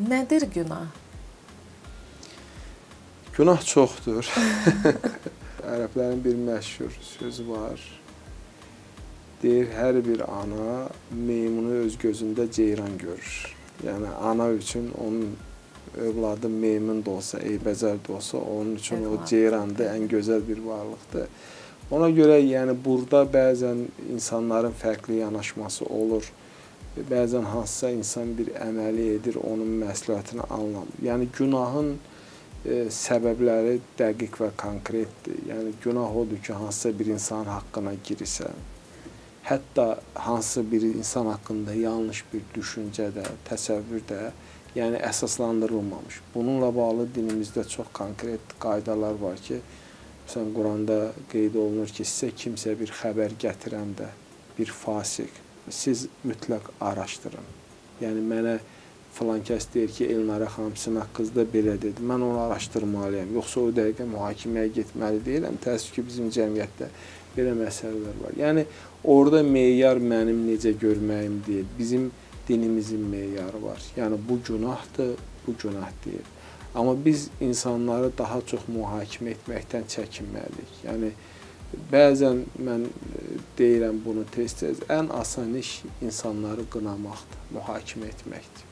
Nədir günah? Günah çoxdur. Ərəblərin bir məşhur sözü var. Deyir, hər bir ana meymunu öz gözündə ceyran görür. Yəni ana üçün onun övladı meymun da olsa, eybəcər də olsa, onun üçün o ceyrandır, ən gözəl bir varlıqdır. Ona görə yəni burada bəzən insanların fərqli yanaşması olur. Bəzən hansısa insan bir əməli edir, onun məsləhətini anlamır. Yəni günahın e, səbəbləri dəqiq və konkretdir. Yəni günah odur ki, hansısa bir insanın haqqına girirsən. Hətta hansısa bir insan haqqında yanlış bir düşüncə də, təsəvvür də, yəni əsaslandırılmamış. Bununla bağlı dinimizdə çox konkret qaydalar var ki, məsələn Quranda qeyd olunur ki, sizə kimsə bir xəbər gətirəndə, bir fasiq, siz mütləq araşdırın. Yəni mənə filan kəs deyir ki, Elnara xanım sizin haqqınızda belə dedi. Mən onu araşdırmalıyam. Yoxsa o dəqiqə mühakiməyə getməli deyiləm. Təəssüf ki, bizim cəmiyyətdə belə məsələlər var. Yəni orada meyar mənim necə görməyim deyil. Bizim dinimizin meyarı var. Yəni bu günahdır, bu günah deyil. Amma biz insanları daha çox mühakimə etməkdən çəkinməliyik. Yəni bəzən mən deyirəm bunu tez-tez, ən asan iş insanları qınamaqdır, mühakimə etməkdir.